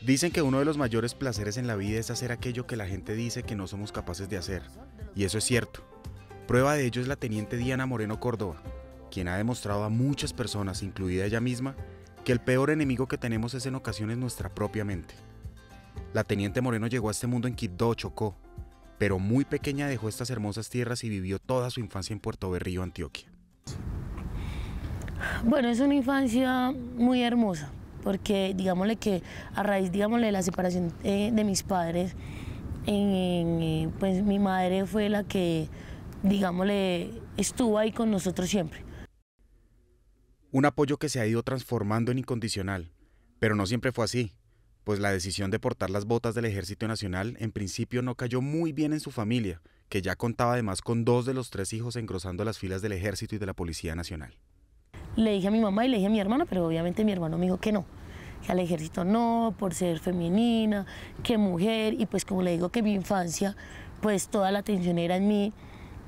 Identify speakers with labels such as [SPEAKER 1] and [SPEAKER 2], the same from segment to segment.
[SPEAKER 1] Dicen que uno de los mayores placeres en la vida es hacer aquello que la gente dice que no somos capaces de hacer. Y eso es cierto. Prueba de ello es la teniente Diana Moreno Córdoba, quien ha demostrado a muchas personas, incluida ella misma, que el peor enemigo que tenemos es en ocasiones nuestra propia mente. La teniente Moreno llegó a este mundo en Quibdó, Chocó, pero muy pequeña dejó estas hermosas tierras y vivió toda su infancia en Puerto Berrío, Antioquia.
[SPEAKER 2] Bueno, es una infancia muy hermosa, porque digámosle que a raíz, digámosle, de la separación eh, de mis padres, eh, pues mi madre fue la que, digámosle, estuvo ahí con nosotros siempre.
[SPEAKER 1] Un apoyo que se ha ido transformando en incondicional, pero no siempre fue así, pues la decisión de portar las botas del Ejército Nacional en principio no cayó muy bien en su familia, que ya contaba además con dos de los tres hijos engrosando las filas del Ejército y de la Policía Nacional.
[SPEAKER 2] Le dije a mi mamá y le dije a mi hermana, pero obviamente mi hermano me dijo que no, que al ejército no, por ser femenina, que mujer, y pues como le digo que mi infancia, pues toda la atención era en mí,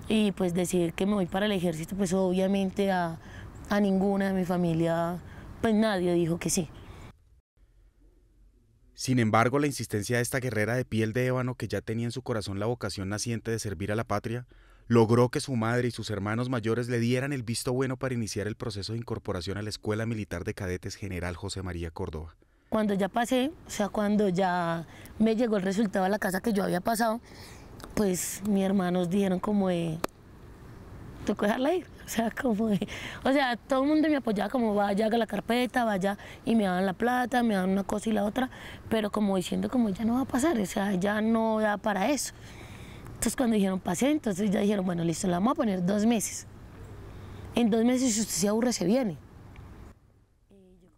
[SPEAKER 2] y pues decir que me voy para el ejército, pues obviamente a, a ninguna de mi familia, pues nadie dijo que sí.
[SPEAKER 1] Sin embargo, la insistencia de esta guerrera de piel de ébano que ya tenía en su corazón la vocación naciente de servir a la patria, logró que su madre y sus hermanos mayores le dieran el visto bueno para iniciar el proceso de incorporación a la Escuela Militar de Cadetes General José María Córdoba.
[SPEAKER 2] Cuando ya pasé, o sea, cuando ya me llegó el resultado a la casa que yo había pasado, pues mis hermanos dijeron como de, tocó dejarla ir. O sea, como o sea, todo el mundo me apoyaba como vaya, haga la carpeta, vaya y me daban la plata, me daban una cosa y la otra, pero como diciendo como ya no va a pasar, o sea, ya no da para eso. Entonces cuando dijeron pasé, entonces ya dijeron, bueno, listo, la vamos a poner dos meses. En dos meses si usted se aburre, se viene.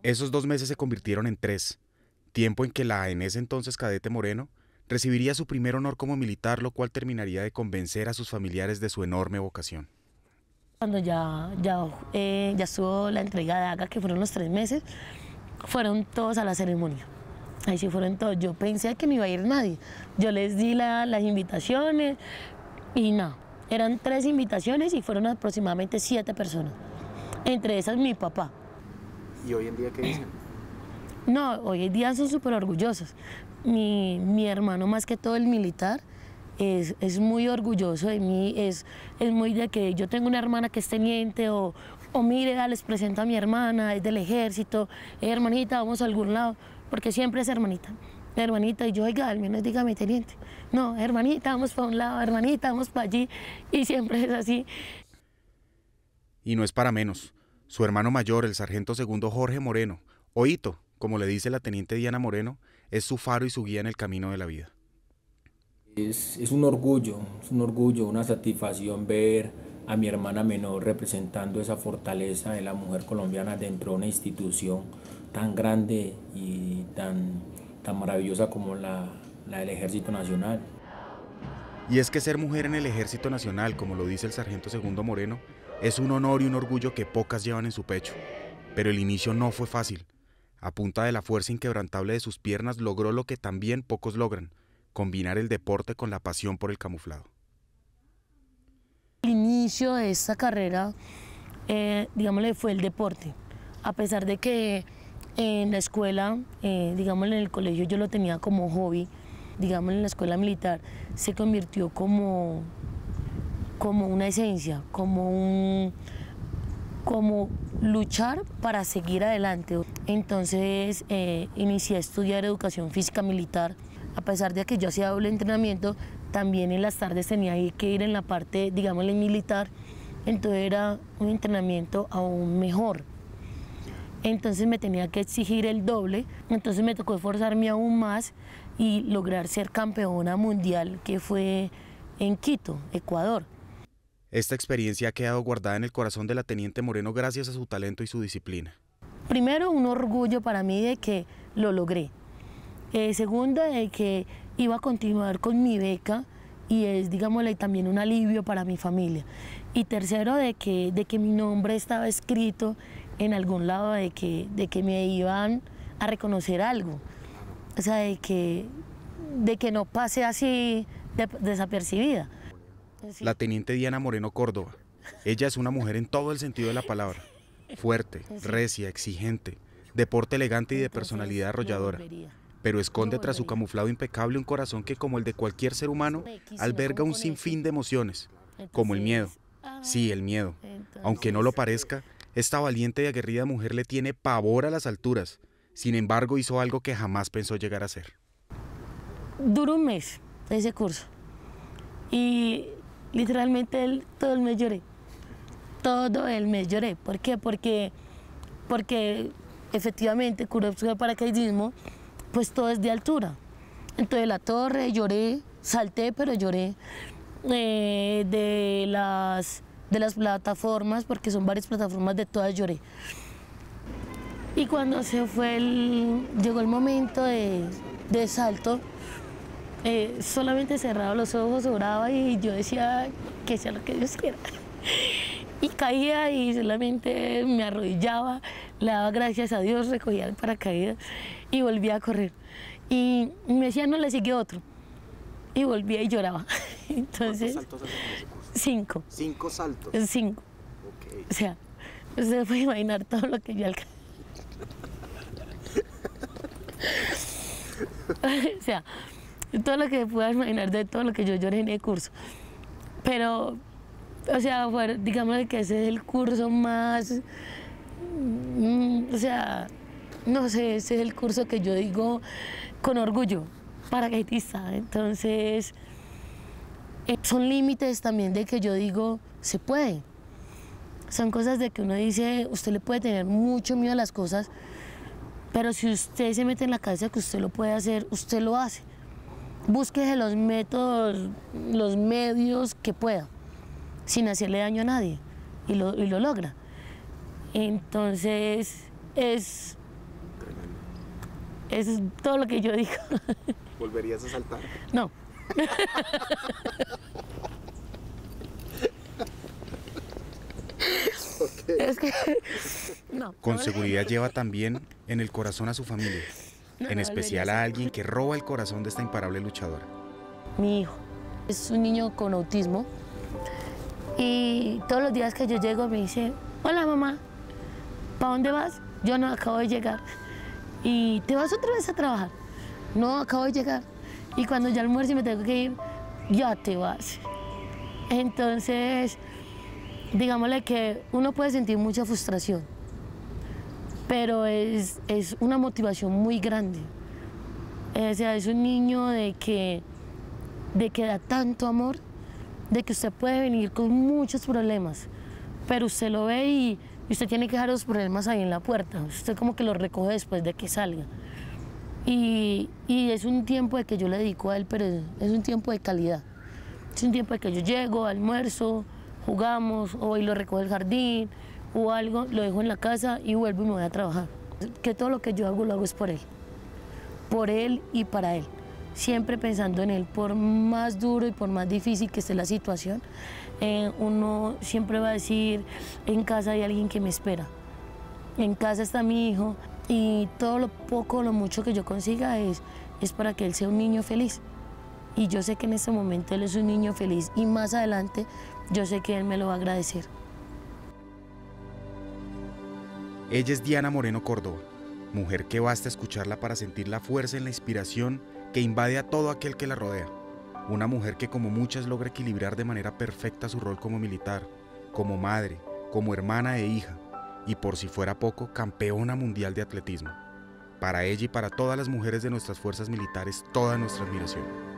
[SPEAKER 1] Esos dos meses se convirtieron en tres, tiempo en que la en ese entonces cadete Moreno recibiría su primer honor como militar, lo cual terminaría de convencer a sus familiares de su enorme vocación.
[SPEAKER 2] Cuando ya, ya, eh, ya estuvo la entrega de AGA, que fueron los tres meses, fueron todos a la ceremonia. Ahí sí fueron todos. Yo pensé que no iba a ir nadie. Yo les di las invitaciones y no. Eran tres invitaciones y fueron aproximadamente siete personas. Entre esas mi papá.
[SPEAKER 1] ¿Y hoy en día qué dicen?
[SPEAKER 2] No, hoy en día son súper orgullosos. Mi, mi hermano, más que todo el militar, es, es, muy orgulloso de mí, es, es muy de que yo tengo una hermana que es teniente o, o mire, les presento a mi hermana, es del ejército, hermanita, vamos a algún lado, porque siempre es hermanita. Hermanita, y yo, oiga, al menos dígame teniente. No, hermanita, vamos para un lado, hermanita, vamos para allí, y siempre es así.
[SPEAKER 1] Y no es para menos. Su hermano mayor, el sargento segundo Jorge Moreno, Oito, como le dice la teniente Diana Moreno, es su faro y su guía en el camino de la vida.
[SPEAKER 3] Es, es, un orgullo, es un orgullo, una satisfacción ver a mi hermana menor representando esa fortaleza de la mujer colombiana dentro de una institución tan grande y tan, tan maravillosa como la, la del Ejército Nacional.
[SPEAKER 1] Y es que ser mujer en el Ejército Nacional, como lo dice el sargento segundo Moreno, es un honor y un orgullo que pocas llevan en su pecho. Pero el inicio no fue fácil. A punta de la fuerza inquebrantable de sus piernas logró lo que también pocos logran, combinar el deporte con la pasión por el camuflado.
[SPEAKER 2] El inicio de esta carrera, eh, digámosle, fue el deporte. A pesar de que en la escuela, eh, digámosle, en el colegio yo lo tenía como hobby, digamos en la escuela militar, se convirtió como, como una esencia, como un como luchar para seguir adelante. Entonces eh, inicié a estudiar educación física militar a pesar de que yo hacía doble entrenamiento, también en las tardes tenía que ir en la parte, digamos, militar, entonces era un entrenamiento aún mejor. Entonces me tenía que exigir el doble, entonces me tocó esforzarme aún más y lograr ser campeona mundial, que fue en Quito, Ecuador.
[SPEAKER 1] Esta experiencia ha quedado guardada en el corazón de la Teniente Moreno gracias a su talento y su disciplina.
[SPEAKER 2] Primero, un orgullo para mí de que lo logré. Eh, segunda, de que iba a continuar con mi beca y es, digámosle, también un alivio para mi familia. Y tercero, de que, de que mi nombre estaba escrito en algún lado, de que, de que me iban a reconocer algo. O sea, de que, de que no pase así desapercibida.
[SPEAKER 1] La teniente Diana Moreno Córdoba. Ella es una mujer en todo el sentido de la palabra. Fuerte, recia, exigente, deporte elegante y de personalidad arrolladora pero esconde tras su camuflado impecable un corazón que como el de cualquier ser humano alberga un sinfín de emociones, como el miedo. Sí, el miedo. Aunque no lo parezca, esta valiente y aguerrida mujer le tiene pavor a las alturas. Sin embargo, hizo algo que jamás pensó llegar a hacer.
[SPEAKER 2] Duró un mes ese curso. Y literalmente él, todo el mes lloré. Todo el mes lloré. ¿Por qué? Porque, porque efectivamente, curso de paracaidismo pues todo es de altura. Entonces la torre lloré, salté, pero lloré. Eh, de, las, de las plataformas, porque son varias plataformas, de todas lloré. Y cuando se fue el, llegó el momento de, salto, eh, solamente cerraba los ojos, oraba y yo decía que sea lo que Dios quiera. Y caía y solamente me arrodillaba, le daba gracias a Dios, recogía el paracaídas y volvía a correr. Y me decía, no, le sigue otro. Y volvía y lloraba. Entonces, ¿Cuántos saltos Cinco.
[SPEAKER 1] ¿Cinco saltos?
[SPEAKER 2] Cinco. O sea, usted puede imaginar todo lo que yo alcancé. o sea, todo lo que pueda imaginar de todo lo que yo lloré en el curso. Pero o sea, digamos que ese es el curso más, mm, o sea, no sé, ese es el curso que yo digo con orgullo, paracaidista. Entonces, son límites también de que yo digo, se puede. Son cosas de que uno dice, usted le puede tener mucho miedo a las cosas, pero si usted se mete en la cabeza que usted lo puede hacer, usted lo hace. Búsquese los métodos, los medios que pueda sin hacerle daño a nadie y lo, y lo logra. Entonces es, es todo lo que yo digo.
[SPEAKER 1] ¿Volverías a saltar?
[SPEAKER 2] No. Es que, no,
[SPEAKER 1] Con seguridad lleva también en el corazón a su familia, en especial a alguien que roba el corazón de esta imparable luchadora.
[SPEAKER 2] Mi hijo es un niño con autismo y todos los días que yo llego me dice, hola mamá, ¿para dónde vas? Yo no acabo de llegar. ¿Y te vas otra vez a trabajar? No, acabo de llegar. Y cuando ya almuerzo y me tengo que ir, ya te vas. Entonces, digámosle que uno puede sentir mucha frustración, pero es, es una motivación muy grande. O sea, es un niño de que, de que da tanto amor de que usted puede venir con muchos problemas, pero usted lo ve y, usted tiene que dejar los problemas ahí en la puerta. Usted como que los recoge después de que salga. Y, es un tiempo de que yo le dedico a él, pero es, un tiempo de calidad. Es un tiempo de que yo llego, almuerzo, jugamos, o voy lo recojo del jardín o algo, lo dejo en la casa y vuelvo y me voy a trabajar. Que todo lo que yo hago lo hago es por él. Por él y para él siempre pensando en él, por más duro y por más difícil que esté la situación, eh, uno siempre va a decir, en casa hay alguien que me espera, en casa está mi hijo y todo lo poco lo mucho que yo consiga es, es para que él sea un niño feliz. Y yo sé que en este momento él es un niño feliz y más adelante yo sé que él me lo va a agradecer.
[SPEAKER 1] Ella es Diana Moreno Córdoba, mujer que basta escucharla para sentir la fuerza y la inspiración que invade a todo aquel que la rodea. Una mujer que como muchas logra equilibrar de manera perfecta su rol como militar, como madre, como hermana e hija, y por si fuera poco, campeona mundial de atletismo. Para ella y para todas las mujeres de nuestras fuerzas militares, toda nuestra admiración.